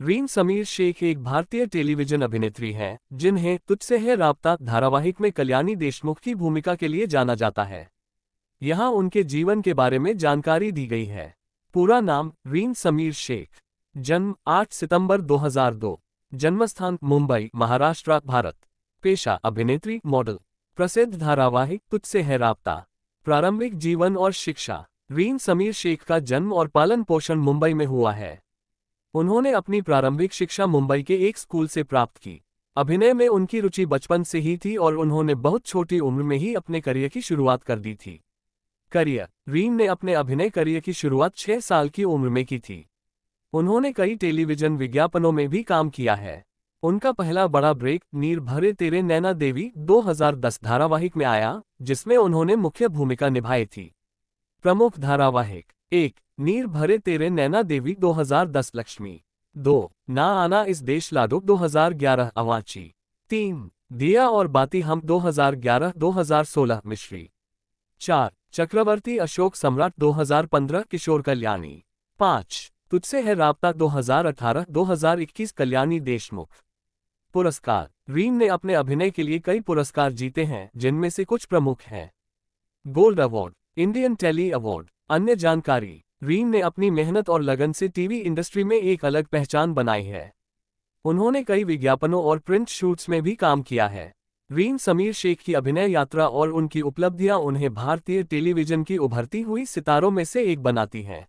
Reign Sameer Sheikh एक भारतीय television अभिनेत्री हैं, जिन्हें तुझसे है राबता धारावाहिक में कल्याणी देशमुख की भूमिका के लिए जाना जाता है। यहाँ उनके जीवन के बारे में जानकारी दी गई है। पूरा नाम रीन समीर शेख। जन्म 8 सितंबर 2002 जन्मस्थान मुंबई, महाराष्ट्र, भारत। पेशा, अभिनेत्री, मॉडल। प्रसिद्ध धारावाहिक तुझसे है राबता। प्रारंभिक जीवन और शिक्षा। रीन समीर शेख का जन्म और पालन पोषण मुंबई में हुआ है। उन्होंने अपनी प्रारंभिक शिक्षा मुंबई के एक स्कूल से प्राप्त की। अभिनय में उनकी रुचि बचपन से ही थी और उन्होंने बहुत छोटी उम्र में ही अपने करियर की शुरुआत कर दी थी। करियर, रीन ने अपने अभिनय करियर की शुरुआत छह साल की उम्र में की थी। उन्होंने कई टेलीविज़न विज्ञापनों में भी काम किया है। उनका पहला बड़ा ब्रेक, नीर भरे तेरे नैना देवी 2010 धारावाहिक में आया, जिसमें उन्होंने मुख्य भूमिका निभाई थी। प्रमुख धारावाहिक, एक नीर भरे तेरे नैना देवी 2010 लक्ष्मी। दो, ना आना इस देश लाडो 2011 अवाची तीन, दिया और बाती हम 2011-2016 मिश्री। चार, चक्रवर्ती अशोक सम्राट 2015 किशोर कल्याणी। पाँच, तुझसे है राबता 2018-2021 कल्याणी देशमुख। पुरस्कार, रीन ने अपने अभिनय के लिए कई पुरस्कार जीते हैं, जिनमें से कुछ प्रमुख हैं। Gold award, Indian Telly Award, अन्य जानकारी। रीन ने अपनी मेहनत और लगन से टीवी इंडस्ट्री में एक अलग पहचान बनाई है। उन्होंने कई विज्ञापनों और प्रिंट शूट्स में भी काम किया है। रीन समीर शेख की अभिनय यात्रा और उनकी उपलब्धियाँ उन्हें भारतीय टेलीविज़न की उभरती हुई सितारों में से एक बनाती हैं।